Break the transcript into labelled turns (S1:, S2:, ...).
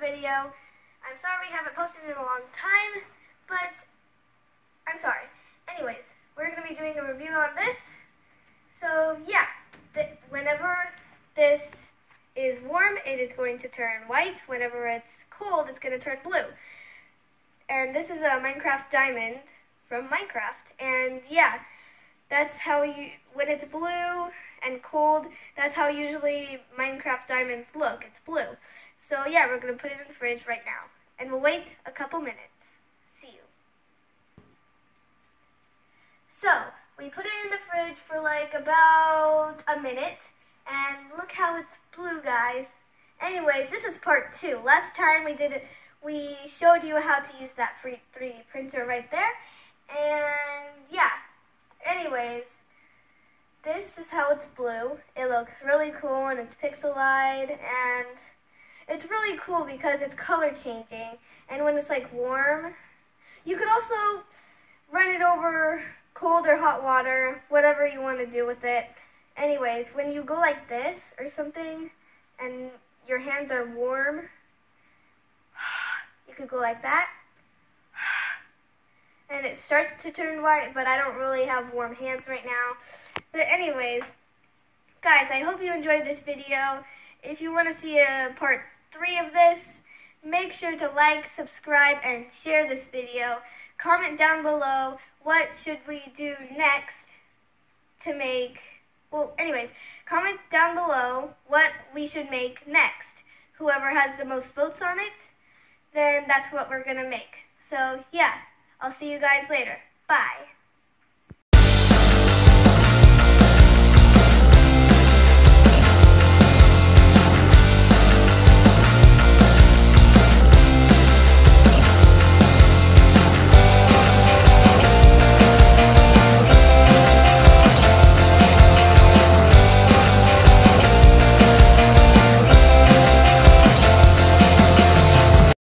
S1: video. I'm sorry we haven't posted in a long time, but I'm sorry. Anyways, we're going to be doing a review on this. So yeah, th whenever this is warm, it is going to turn white. Whenever it's cold, it's going to turn blue. And this is a Minecraft diamond from Minecraft. And yeah, that's how you, when it's blue and cold, that's how usually Minecraft diamonds look. It's blue. So yeah, we're going to put it in the fridge right now. And we'll wait a couple minutes. See you. So, we put it in the fridge for like about a minute. And look how it's blue, guys. Anyways, this is part two. Last time we did it, we showed you how to use that free 3D printer right there. And yeah, anyways, this is how it's blue. It looks really cool and it's pixelized and it's really cool because it's color changing. And when it's like warm, you could also run it over cold or hot water, whatever you want to do with it. Anyways, when you go like this or something and your hands are warm, you could go like that. And it starts to turn white, but I don't really have warm hands right now. But anyways, guys, I hope you enjoyed this video. If you want to see a part 3 of this, make sure to like, subscribe, and share this video. Comment down below what should we do next to make, well, anyways, comment down below what we should make next. Whoever has the most votes on it, then that's what we're going to make. So, yeah, I'll see you guys later. Bye.